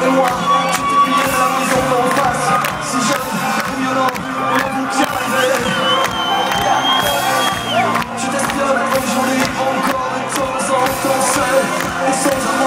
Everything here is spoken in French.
Et moi, tu t'es pillé de la maison d'en face. Si jeune, bouillonnant, on a vu bien Tu t'espionnes aujourd'hui encore de temps en temps seul. Et sans